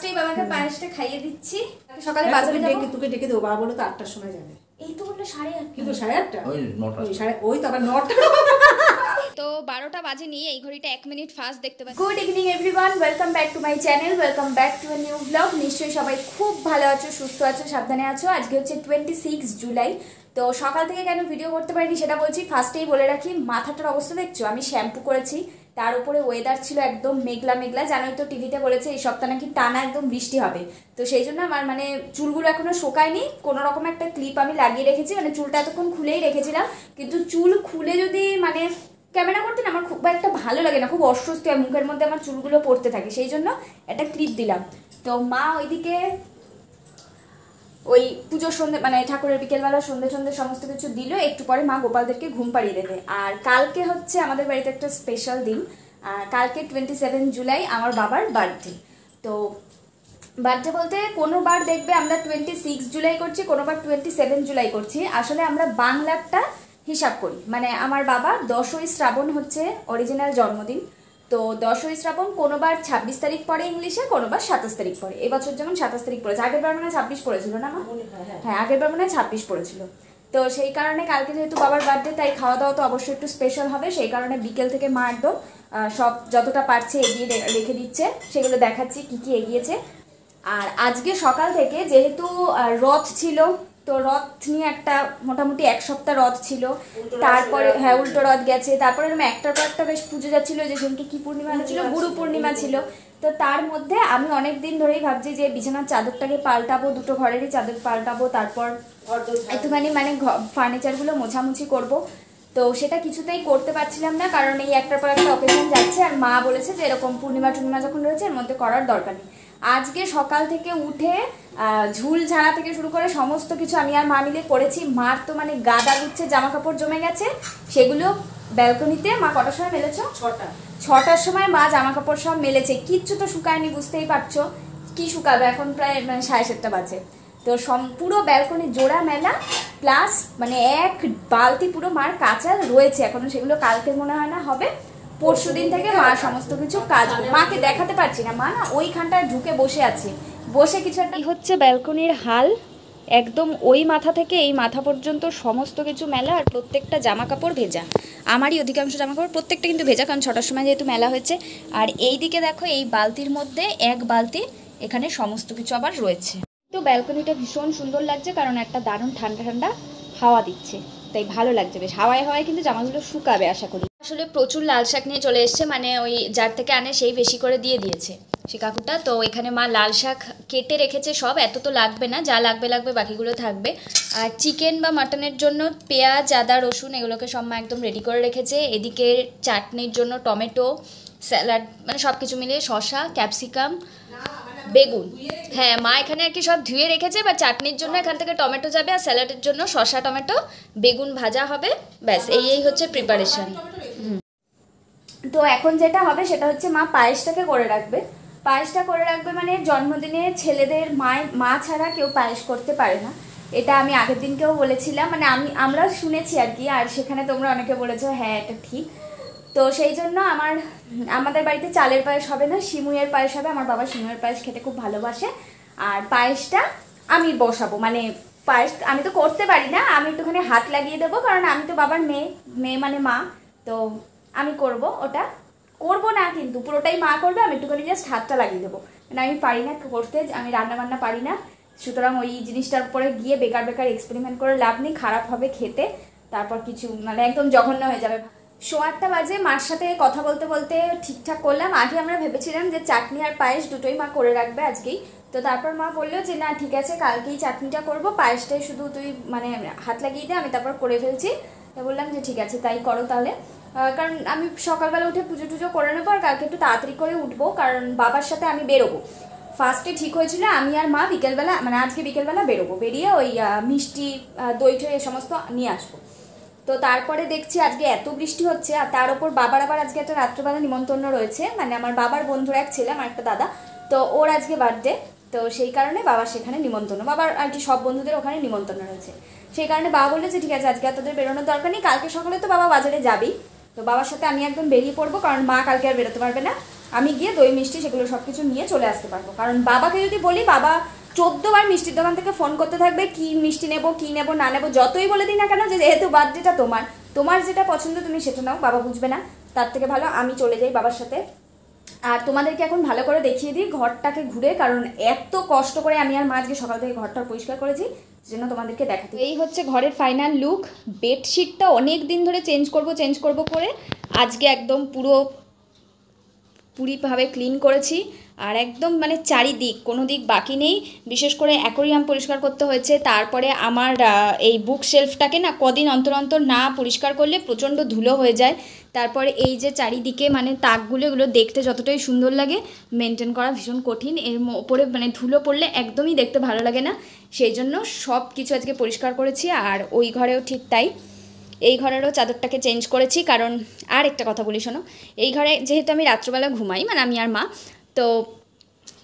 ফার্স্টেই বাবাকে পায়েসটা খাইয়ে দিচ্ছি। সকালে হ্যাঁ, বাজারে যাব ডেকে- তোকে ডেকে দেবো বাবা বলে তো আটটার সময় যাবে। এই তো বলল সাড়ে আট কিন্তু সাড়ে আটটা? ওই নটা। ওই সাড়ে ওই তো আবার নটা। তো বারোটা বাজে নিয়ে এই ঘড়িটা এক মিনিট ফাস্ট দেখতে পাচ্ছি। Good evening everyone welcome back to my channel welcome back to new blog নিশ্চয়ই সবাই খুব ভালো আছো সুস্থ আছো সাবধানে আছো। আজকে হচ্ছে টোয়েন্টি সিক্স জুলাই তো সকাল থেকে কেন ভিডিও করতে পারিনি সেটা বলছি ফার্স্টেই বলে রাখি মাথাটার অবস্থা দেখছ? আমি শ্যাম্পু করেছি। তার উপরে ওয়েদার ছিল একদম মেঘলা মেঘলা, জানোই তো টিভিতে বলেছে এই সপ্তাহ নাকি টানা একদম বৃষ্টি হবে। তো সেই জন্য আমার মানে চুলগুলো এখনও শোকায়নি, কোনো রকম একটা ক্লিপ আমি লাগিয়ে রেখেছি মানে চুলটা এতক্ষণ খুলেই রেখেছিলাম, কিন্তু চুল খুলে যদি মানে ক্যামেরা করতে না আমার খুব একটা ভালো লাগে না, খুব অস্বস্তি হয়, মুখের মধ্যে আমার চুলগুলো পড়তে থাকে, সেই জন্য একটা ক্লিপ দিলাম। তো মা ওইদিকে ওই পুজোর সন্ধে মানে ঠাকুরের বিকেলবেলা সন্ধে সন্ধে সমস্ত কিছু দিল, একটু পরে মা গোপালদেরকে ঘুম পাড়িয়ে দেবে। আর কালকে হচ্ছে আমাদের বাড়িতে একটা স্পেশাল দিন। কালকে টোয়েন্টি সেভেন জুলাই আমার বাবার বার্থডে তো বার্থডে বলতে কোনো বার দেখবে আমরা টোয়েন্টি সিক্স জুলাই করছি, কোনো বার টোয়েন্টি সেভেন জুলাই করছি। আসলে আমরা বাংলারটা হিসাব করি। মানে আমার বাবা দশই শ্রাবণ হচ্ছে অরিজিনাল জন্মদিন। তো দশই শ্রাবণ কোনোবার ছাব্বিশ তারিখ পরে ইংলিশে কোনোবার সাতাশ তারিখ পরে এবছর যেমন সাতাশ তারিখ পড়েছে। আগের বার মনে হয় ছাব্বিশ পড়েছিল না মা? হ্যাঁ আগের বার মনে হয় ছাব্বিশ পড়েছিল। তো সেই কারণে কালকে যেহেতু বাবার বার্থডে তাই খাওয়া দাওয়া তো অবশ্যই একটু স্পেশাল হবে। সেই কারণে বিকেল থেকে মা একদম সব যতটা পারছে এগিয়ে রেখে দিচ্ছে। সেগুলো দেখাচ্ছি কি কি এগিয়েছে। আর আজকে সকাল থেকে যেহেতু রথ ছিল তো রথ নিয়ে একটা মোটামুটি এক সপ্তাহ রথ ছিল। তারপরে হ্যাঁ উল্টো রথ গেছে। তারপরে এরকম একটার পর একটা বেশ পুজো যাচ্ছিল যে সেদিনকে কি পূর্ণিমা ছিল? গুরু পূর্ণিমা ছিল। তো তার মধ্যে আমি অনেক দিন ধরেই ভাবছি যে বিছানার চাদরটাকে পাল্টাবো দুটো ঘরেরই চাদর পাল্টাবো তারপর একটুখানি মানে ফার্নিচারগুলো মোছামুছি করব। তো সেটা কিছুতেই করতে পারছিলাম না কারণ এই একটার পর একটা অকেশন যাচ্ছে আর মা বলেছে যে এরকম পূর্ণিমা টূর্ণিমা যখন রয়েছে এর মধ্যে করার দরকার নেই। আজকে সকাল থেকে উঠে ঝুল ঝাড়া থেকে শুরু করে সমস্ত কিছু আমি আর মা মিলে করেছি। মার তো মানে গাদা গুচ্ছে জামা কাপড় জমে গেছে। সেগুলো ব্যালকনিতে মা কটার সময় মেলেছ? ছটা। ছটার সময় মা জামা কাপড় সব মেলেছে। কিচ্ছু তো শুকায়নি বুঝতেই পারছ। কি শুকাবে? এখন প্রায় মানে সাড়ে সাতটা বাজে। তো সম- পুরো ব্যালকনি জোড়া মেলা প্লাস মানে এক বালতি পুরো মার কাঁচা রয়েছে এখনও। সেগুলো কালকে মনে হয় না হবে। পরশু দিন থেকে মা সমস্ত কিছু কাজ মাকে দেখাতে পারছি না। মা না ওইখানটায় ঢুকে বসে আছে। বসে কিছু একটা হচ্ছে ব্যালকনির হাল। একদম ওই মাথা থেকে এই মাথা পর্যন্ত সমস্ত কিছু মেলা আর প্রত্যেকটা জামা কাপড় ভেজা। আমারই অধিকাংশ জামা কাপড় প্রত্যেকটা কিন্তু ভেজা, কারণ ছটার সময় যেহেতু মেলা হয়েছে। আর এই দিকে দেখো, এই বালতির মধ্যে এক বালতি এখানে সমস্ত কিছু আবার রয়েছে। তো ব্যালকনিটা ভীষণ সুন্দর লাগছে, কারণ একটা দারুণ ঠান্ডা ঠান্ডা হাওয়া দিচ্ছে। তাই ভালো লাগছে বেশ। হাওয়ায় হাওয়ায় কিন্তু জামাগুলো শুকাবে, আশা করি। আসলে প্রচুর লাল শাক নিয়ে চলে এসছে মানে ওই যার থেকে আনে সেই বেশি করে দিয়ে দিয়েছে সে কাকুটা তো এখানে মা লাল শাক কেটে রেখেছে সব, এত তো লাগবে না, যা লাগবে লাগবে বাকিগুলো থাকবে। আর চিকেন বা মাটনের জন্য পেঁয়াজ, আদা, রসুন এগুলোকে সব মা একদম রেডি করে রেখেছে। এদিকে চাটনির জন্য টমেটো, স্যালাড মানে সব কিছু মিলিয়ে শসা, ক্যাপসিকাম। বেগুন। হ্যাঁ মা এখানে আর কি সব ধুয়ে রেখেছে বা চাটনির জন্য এখান থেকে টমেটো যাবে আর স্যালাডের জন্য শসা, টমেটো, বেগুন ভাজা হবে। ব্যাস, এই এই হচ্ছে প্রিপারেশন তো এখন যেটা হবে সেটা হচ্ছে মা পায়েসটাকে করে রাখবে। পায়েসটা করে রাখবে মানে জন্মদিনে ছেলেদের মায়ের মা ছাড়া কেউ পায়েস করতে পারে না। এটা আমি আগের দিনকেও বলেছিলাম মানে আমি, আমরা শুনেছি আর কি, আর সেখানে তোমরা অনেকে বলেছ হ্যাঁ এটা ঠিক। তো সেই জন্য আমার, আমাদের বাড়িতে চালের পায়েস হবে না সিমুইয়ের পায়েস হবে। আমার বাবা সিমুইয়ের পায়েস খেতে খুব ভালোবাসে। আর পায়েসটা আমি বসাবো। মানে পায়েস আমি তো করতে পারি না, আমি একটুখানি হাত লাগিয়ে দেবো, কারণ আমি তো বাবার মেয়ে মেয়ে মানে মা। তো আমি করব ওটা। করব না কিন্তু, পুরোটাই মা করবে, আমি একটুখানি জাস্ট হাতটা লাগিয়ে দেবো। মানে আমি পারি না করতে, আমি রান্না বান্না পারি না। সুতরাং ওই জিনিসটার উপরে গিয়ে বেকার বেকার এক্সপেরিমেন্ট করে লাভ নেই, খারাপ হবে খেতে। তারপর কিছু মানে একদম জঘন্য হয়ে যাবে। শো আটটা বাজে, মার সাথে কথা বলতে বলতে ঠিকঠাক করলাম। আগে আমরা ভেবেছিলাম যে চাটনি আর পায়েস দুটোই মা করে রাখবে আজকেই। তো তারপর মা বলল যে, না, ঠিক আছে, কালকেই চাটনিটা করব। পায়েসটাই শুধু তুই মানে হাত লাগিয়ে দে, আমি তারপর করে ফেলছি। তো বললাম যে, ঠিক আছে, তাই করো তাহলে। কারণ আমি সকালবেলা উঠে পুজো টুজো করে নেব আর কালকে একটু তাড়াতাড়ি করে উঠবো, কারণ বাবার সাথে আমি বেরোবো। ফার্স্টে ঠিক হয়েছিল, আমি আর মা বিকেলবেলা মানে আজকে বিকেলবেলা বেরোবো। বেরিয়ে ওই মিষ্টি দই টই এ সমস্ত নিয়ে আসব। তো তারপরে দেখছি আজকে এত বৃষ্টি হচ্ছে, আর তার উপর বাবার আবার আজকে একটা রাত্রেবেলা নিমন্ত্রণ রয়েছে। মানে আমার বাবার বন্ধুর এক ছেলে, আমার একটা দাদা। তো ওর আজকে বার্থডে তো সেই কারণে বাবার সেখানে নিমন্ত্রণ। বাবার আর কি সব বন্ধুদের ওখানে নিমন্ত্রণ রয়েছে। সেই কারণে বাবা বলল যে, ঠিক আছে, আজকে আর তোদের বেরোনোর দরকার নেই। কালকে সকালে তো বাবা বাজারে যাবেই তো বাবার সাথে আমি একদম বেরিয়ে পড়ব, কারণ মা কালকে আর বেরোতে পারবে না। আমি গিয়ে দই, মিষ্টি, সেগুলো সব কিছু নিয়ে চলে আসতে পারব। কারণ বাবাকে যদি বলি, বাবা চোদ্দবার মিষ্টির দোকান থেকে ফোন করতে থাকবে, কি মিষ্টি নেব, কি নেব, না নেব, যতই বলে দিই না কেন যে যেহেতু বার্থডেটা তোমার। তোমার যেটা পছন্দ তুমি সেটা নাও, বাবা বুঝবে না। তার থেকে ভালো আমি চলে যাই বাবার সাথে। আর তোমাদেরকে এখন ভালো করে দেখিয়ে দিই ঘরটাকে ঘুরে, কারণ এত কষ্ট করে আমি আর মা আজকে সকাল থেকে ঘরটা পরিষ্কার করেছি, সেজন্য তোমাদেরকে দেখাতে। এই হচ্ছে ঘরের ফাইনাল লুক বেডশিটটা অনেক দিন ধরে চেঞ্জ করব চেঞ্জ করব করে আজকে একদম পুরো পুরিভাবে ক্লিন করেছি আর একদম মানে চারিদিক, কোনো দিক বাকি নেই। বিশেষ করে অ্যাকোরিয়াম পরিষ্কার করতে হয়েছে। তারপরে আমার এই বুক শেলফটাকে না কদিন অন্তর অন্তর না পরিষ্কার করলে প্রচণ্ড ধুলো হয়ে যায়। তারপরে এই যে চারিদিকে মানে তাকগুলো, এগুলো দেখতে যতটাই সুন্দর লাগে মেনটেন করা ভীষণ কঠিন। এর ওপরে মানে ধুলো পড়লে একদমই দেখতে ভালো লাগে না। সেই জন্য সব কিছু আজকে পরিষ্কার করেছি আর ওই ঘরেও ঠিক তাই। এই ঘরেরও চাদরটাকে চেঞ্জ করেছি, কারণ আর একটা কথা বলি শোনো, এই ঘরে যেহেতু আমি রাত্রবেলা ঘুমাই মানে আমি আর মা, তো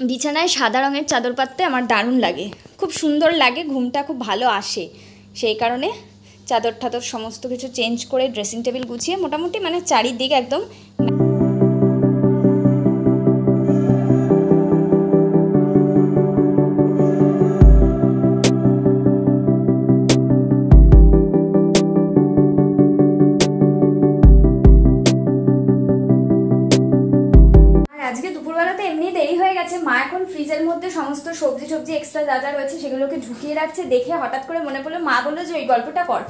বিছানায় সাদা রঙের চাদর পাততে আমার দারুণ লাগে। খুব সুন্দর লাগে, ঘুমটা খুব ভালো আসে। সেই কারণে চাদর টাদর সমস্ত কিছু চেঞ্জ করে ড্রেসিং টেবিল গুছিয়ে মোটামুটি মানে চারিদিক একদম ফ্রিজের মধ্যে সমস্ত সবজি সবজি এক্সট্রা যা যা রয়েছে সেগুলোকে ঢুকিয়ে রাখছে, দেখে হঠাৎ করে মনে পড়ল, মা বলল যে ওই গল্পটা কর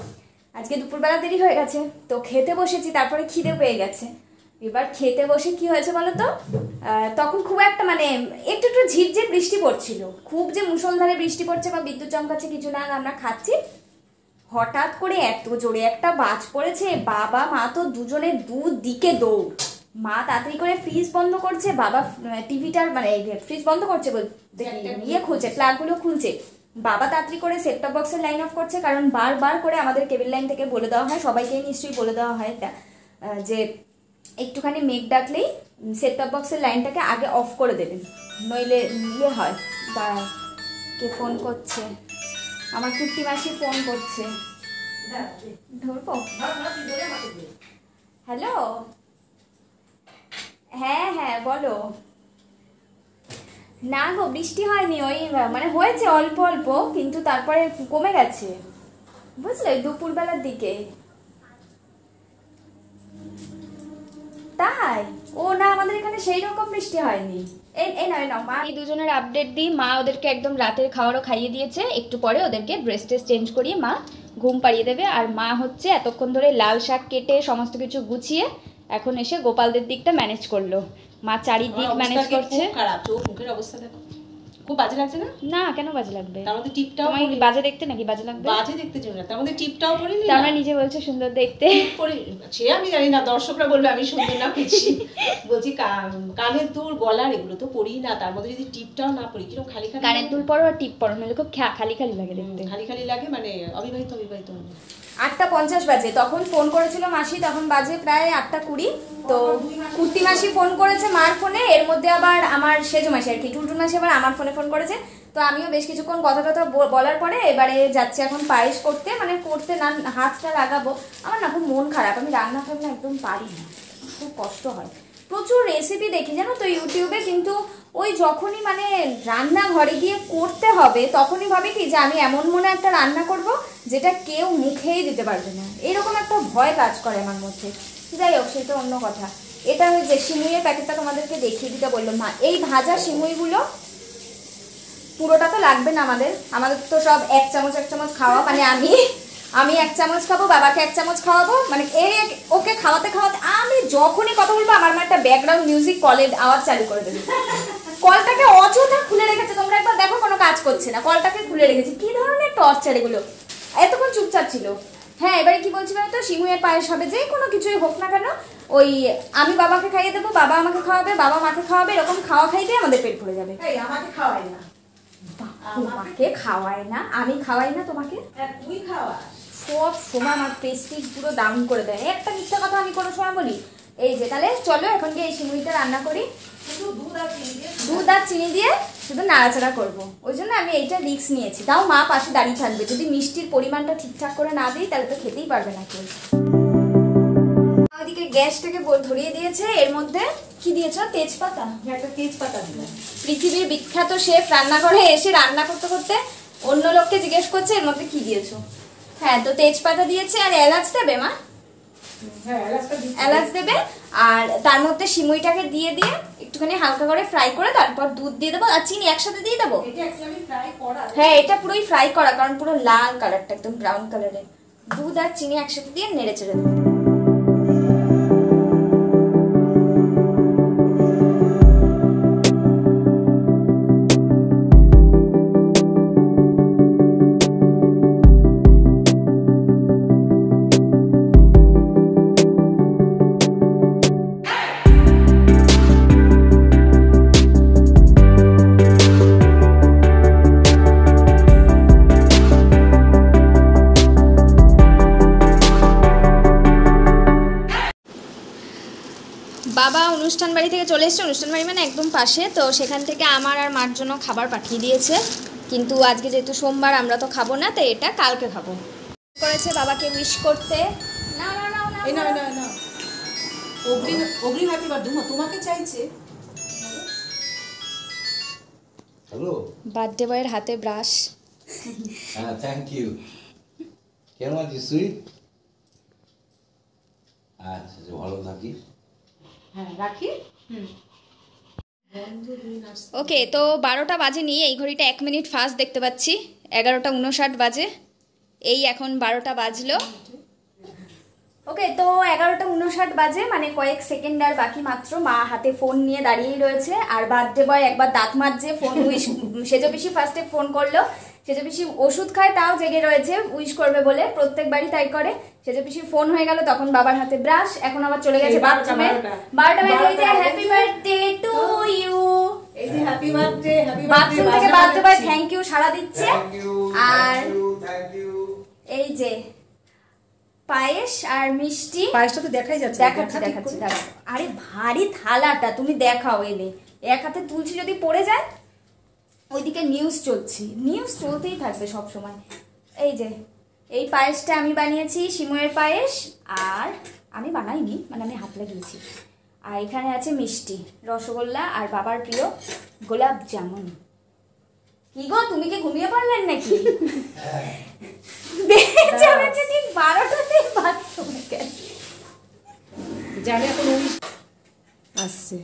আজকে দুপুরবেলা দেরি হয়ে গেছে, তো খেতে বসেছি, তারপরে খিদে পেয়ে গেছে। এবার খেতে বসে কি হয়েছে বলো তো? তখন খুব একটা মানে একটু একটু ঝিরঝির বৃষ্টি পড়ছিল। খুব যে মুষলধারে বৃষ্টি পড়ছে বা বিদ্যুৎ চমকাচ্ছে কিছু না, আমরা খাচ্ছি। হঠাৎ করে এত জোরে একটা বাজ পড়েছে বাবা মা তো দুজনে দুদিকে দৌড়। মা তাড়াতাড়ি করে ফ্রিজ বন্ধ করছে বাবা টিভিটার মানে ফ্রিজ বন্ধ করছে ইয়ে খুলছে। প্লাগগুলো খুলছে। বাবা তাড়াতাড়ি করে সেটটপ বক্সের লাইন অফ করছে কারণ বারবার করে আমাদের কেবিল লাইন থেকে বলে দেওয়া হয় সবাইকে নিশ্চয়ই বলে দেওয়া হয় এটা যে একটুখানি মেঘ ডাকলেই সেটটপ বক্সের লাইনটাকে আগে অফ করে দেবেন। নইলে ইয়ে হয় দাঁড়াও কে ফোন করছে? আমার কুর্তি মাসি ফোন করছে ধরবো? হ্যালো হ্যাঁ হ্যাঁ বলো। না গো, বৃষ্টি হয়নি, ওই মানে হয়েছে অল্প অল্প, কিন্তু তারপরে কমে গেছে। বুঝলে দুপুরবেলার দিকে। তাই? ও না, আমাদের এখানে সেই রকম বৃষ্টি হয়নি। এই নয় না মা। এই দুজনের আপডেট দিই। মা ওদেরকে একদম রাতের খাবারও খাইয়ে দিয়েছে। একটু পরে ওদেরকে ড্রেস টেস চেঞ্জ করিয়ে মা ঘুম পাড়িয়ে দেবে। আর মা হচ্ছে এতক্ষণ ধরে লাল শাক কেটে সমস্ত কিছু গুছিয়ে এখন এসে গোপালদের দিকটা ম্যানেজ করল। মা চারিদিক ম্যানেজ করছে। খুব খারাপ চোখ মুখের অবস্থা দেখো। খুব বাজে লাগছে না? না কেন বাজে লাগবে? তার মধ্যে টিপটাও পরি- বাজে দেখতে নাকি বাজে লাগবে? বাজে দেখতে চাই না তার মধ্যে টিপটাও পরিনি তা না? আমরা নিজে বলছে সুন্দর দেখতে। পরি সে আমি জানি না দর্শকরা বলবে আমি সুন্দর না পেয়েছি। বলছি কানের দুল গলার এগুলো তো পরি না তার মধ্যে যদি টিপটাও না পরি কীরকম খালি খালি কানের দুল পরো আর টিপ পরো নাহলে খুব খালি খালি লাগে দেখতে। খালি খালি লাগে মানে অবিবাহিত অবিবাহিত। আটটা পঞ্চাশ বাজে। তখন ফোন করেছিল মাসি, তখন বাজে প্রায় আটটা কুড়ি। তো কুর্তি মাসি ফোন করেছে মার ফোনে এর মধ্যে আবার আমার সেজু মাসি আর কি টুলটুল মাসি আবার আমার ফোনে ফোন করেছে। তো আমিও বেশ কিছুক্ষণ কথা টথা বলার পরে এবারে যাচ্ছি এখন পায়েস করতে মানে করতে না, হাতটা লাগাবো। আমার না খুব মন খারাপ, আমি রান্না ফান্না একদম পারি না, খুব কষ্ট হয়। প্রচুর রেসিপি দেখি, জানো তো, ইউটিউবে। কিন্তু ওই যখনই মানে রান্নাঘরে গিয়ে করতে হবে, তখনই ভাবে কি যে আমি এমন মনে একটা রান্না করব যেটা কেউ মুখেই দিতে পারবে না। এরকম একটা ভয় কাজ করে আমার মধ্যে। যাই হোক সেটা অন্য কথা। এটা ওই যে সিমুইয়ের প্যাকেটটা তোমাদেরকে দেখিয়ে দিতে বলল মা এই ভাজা সিমুইগুলো পুরোটা তো লাগবে না আমাদের। আমাদের তো সব এক চামচ এক চামচ খাওয়া মানে আমি আমি এক চামচ খাব বাবাকে এক চামচ খাওয়াবো। মানে এই ওকে খাওয়াতে খাওয়াতে আমি যখনই কথা বলব আমার মা একটা ব্যাকগ্রাউন্ড মিউজিক কলের আওয়াজ চালু করে দেবে। কলটাকে অযথা খুলে রেখেছে তোমরা একবার দেখো কোনো কাজ করছে না। কলটাকে খুলে রেখেছে। কি ধরনের টর্চার এগুলো? এতক্ষণ চুপচাপ ছিল। হ্যাঁ এবারে কি বলছি বলতো? শিমুয়ের পায়েস হবে যে কোনো কিছুই হোক না কেন ওই আমি বাবাকে খাইয়ে দেবো বাবা আমাকে খাওয়াবে বাবা মাকে খাওয়াবে এরকম খাওয়া খাইতে আমাদের পেট ভরে যাবে। আমাকে খাওয়াই না। তোমাকে খাওয়ায় না আমি খাওয়াই না তোমাকে? হ্যাঁ, তুই খাওয়া সব সময় আমার প্রেস্টিজ পুরো ডাউন করে দেয়। একটা মিথ্যা কথা আমি কোনো সময় বলি। এই যে তাহলে চলো এখন গিয়ে এই সিমুইটা রান্না করি। দুধ আর চিনি দিয়ে দুধ আর চিনি দিয়ে শুধু নাড়াচাড়া করব। ওই জন্য আমি এইটা রিস্ক নিয়েছি। তাও মা পাশে দাঁড়িয়ে থাকবে। যদি মিষ্টির পরিমাণটা ঠিকঠাক করে না দিই তাহলে তো খেতেই পারবে না কেউ। ওদিকে গ্যাসটাকে বল- ধরিয়ে দিয়েছে। এর মধ্যে কি দিয়েছ? তেজপাতা। একটা তেজপাতা পৃথিবীর বিখ্যাত শেফ রান্নাঘরে এসে রান্না করতে করতে অন্য লোককে জিজ্ঞেস করছে এর মধ্যে কি দিয়েছ? হ্যাঁ তো তেজপাতা দিয়েছে আর এলাচ দেবে মা? হ্যাঁ। এলাচ দেবে। আর তার মধ্যে সিমুইটাকে দিয়ে দিয়ে একটুখানি হালকা করে ফ্রাই করে তারপর দুধ দিয়ে দেবো আর চিনি একসাথে দিয়ে দেবো। হ্যাঁ এটা পুরোই ফ্রাই করা কারণ পুরো লাল কালারটা একদম ব্রাউন কালারের দুধ আর চিনি একসাথে দিয়ে নেড়ে চেড়ে দেবো। বাবা অনুষ্ঠান বাড়ি থেকে চলে এসেছে। অনুষ্ঠান বাড়ি মানে একদম পাশে। তো সেখান থেকে আমার আর মার জন্য খাবার পাঠিয়ে দিয়েছে। কিন্তু আজকে যেহেতু সোমবার আমরা তো খাব না তো এটা কালকে খাব। করেছে বাবাকে উইশ করতে। না না না এই না না। না অগ্রিম অগ্রিম হ্যাপি বার্থডে তোমাকে চাইছে। হ্যালো বার্থডে বয়ের হাতে ব্রাশ হ্যাঁ থ্যাংক ইউ কেমন আছিস তুই? আচ্ছা, ভালো থাকিস। হ্যাঁ ওকে, তো বারোটা বাজে নিয়ে এই ঘড়িটা এক মিনিট ফাস্ট দেখতে পাচ্ছি। এগারোটা উনষাট বাজে। এই এখন বারোটা বাজলো। ওকে, তো এগারোটা উনষাট বাজে মানে কয়েক সেকেন্ড আর বাকি মাত্র মা হাতে ফোন নিয়ে দাঁড়িয়েই রয়েছে। আর বার্থডে বয় একবার দাঁত মাজছে ফোন সেজো পিসি ফার্স্টে ফোন করল। সেজো পিসি ওষুধ খায় তাও জেগে রয়েছে উইশ করবে বলে প্রত্যেকবারই তাই করে। সেজো পিসির ফোন হয়ে গেল তখন বাবার হাতে ব্রাশ এখন আবার চলে গেছে বাথরুমে বারোটা। বেজে হ্যাপি বার্থডে টু ইউ এই যে হ্যাপি বার্থডে হ্যাপি বাথরুম থেকে বার্থডে বয় থ্যাংক ইউ সারা দিচ্ছে। আর এই যে পায়েস আর মিষ্টি। পায়েসটা তো দেখাই যাচ্ছে। দেখাচ্ছি। দেখাচ্ছি আরে ভারী থালাটা তুমি দেখাও এনে। এক হাতে তুলছি যদি পড়ে যায় ওইদিকে নিউজ চলছি। নিউজ চলতেই থাকবে সব সময় এই যে এই পায়েসটা আমি বানিয়েছি সিময়ের পায়েস আর আমি বানাইনি মানে আমি হাত লাগিয়েছি। আর এখানে আছে মিষ্টি রসগোল্লা আর বাবার প্রিয় গোলাপ জামুন। কি গো তুমি কি ঘুমিয়ে পড়লেন নাকি বেঁচে বেঁচে ঠিক বারোটাতে বাথরুমে গেছে জানে এখন ওই আসছে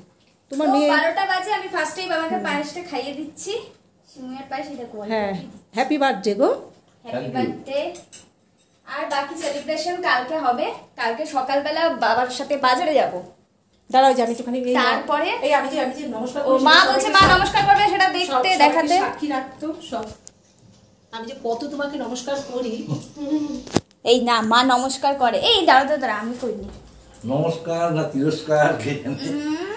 তোমার তো মেয়ে বারোটা বাজে আমি ফার্স্টেই বাবাকে পায়েসটা খাইয়ে দিচ্ছি। সিমুয়ের পায়েস এটা কোয়াল হ্যাঁ হ্যাপি বার্থডে গো। হ্যাপি বার্থডে আর বাকি সেলিব্রেশন কালকে হবে। কালকে সকালবেলা বাবার সাথে বাজারে যাব। দাঁড়াও জানি একটুখানি এই- তারপরে? এই আমি যে আমি যে নমস্কার মা বলছে মা নমস্কার করবে সেটা দেখতে দেখাতে। সাক্ষী রাখতো সব। আমি যে কত তোমাকে নমস্কার করি। এই না মা নমস্কার করে। এই দাঁড়া দাঁড়া দাঁড়া আমি করিনি। নমস্কার না তিরস্কার কে জানে? ঠিক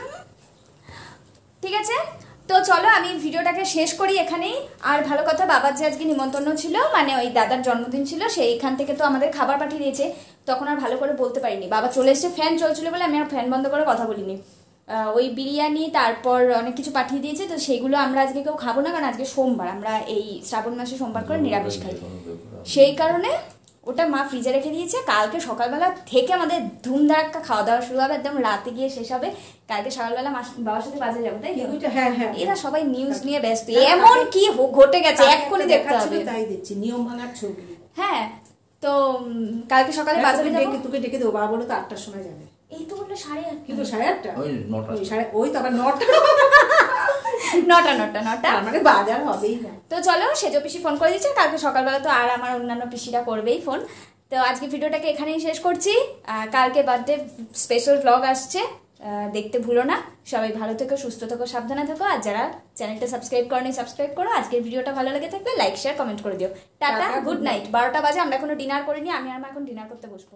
আছে? তো চলো আমি ভিডিওটাকে শেষ করি এখানেই। আর ভালো কথা বাবার যে আজকে নিমন্ত্রণ ছিল মানে ওই দাদার জন্মদিন ছিল সেইখান থেকে তো আমাদের খাবার পাঠিয়ে দিয়েছে। তখন আর ভালো করে বলতে পারিনি। বাবা চলে এসেছে ফ্যান চলছিল বলে আমি আর ফ্যান বন্ধ করে কথা বলিনি। ওই বিরিয়ানি তারপর অনেক কিছু পাঠিয়ে দিয়েছে তো সেইগুলো আমরা আজকে কেউ খাব না কারণ আজকে সোমবার। আমরা এই শ্রাবণ মাসে সোমবার করে নিরামিষ খাই। সেই কারণে ওটা মা ফ্রিজে রেখে দিয়েছে। কালকে সকালবেলা থেকে আমাদের ধুমধারাক্কা খাওয়া দাওয়া শুরু হবে একদম রাতে গিয়ে শেষ হবে। কালকে সকালবেলা মাস- বাবার সাথে বাজারে যাব তাই? হ্যাঁ হ্যাঁ। এরা সবাই নিউজ নিয়ে ব্যস্ত। এমন কি ঘটে গেছে কালকে এক্ষুনি দেখতে হবে। তাই দেখছি নিয়ম ভাঙার ছবি। হ্যাঁ তো কালকে সকালে হ্যাঁ, বাজারে তোকে যাব। ডেকে তোকে ডেকে দেবো বাবা বলো তো আটটার সময় যাবে। এই তো বলল সাড়ে আটটা। কিন্তু সাড়ে আটটা? ওই নটা। ওই সাড়ে ওই তো আবার নটা। নটা নটা নটা। মানে বাজার হবেই না। তো চলো সেজো পিসি ফোন করে দিচ্ছে কালকে সকালবেলা তো আর আমার অন্যান্য পিসিরা করবেই ফোন তো আজকে ভিডিওটাকে এখানেই শেষ করছি। কালকে বার্থডে স্পেশাল ব্লগ আসছে। দেখতে ভুলো না। সবাই ভালো থেকো সুস্থ থেকো সাবধানে থেকো। আর যারা চ্যানেলটা সাবস্ক্রাইব করেনি সাবস্ক্রাইব করো। আজকের ভিডিওটা ভালো লাগে থাকলে লাইক শেয়ার কমেন্ট করে দিও। টাটা গুড নাইট বারোটা বাজে আমরা এখনও ডিনার করিনি আমি আর মা এখন ডিনার করতে বসবো।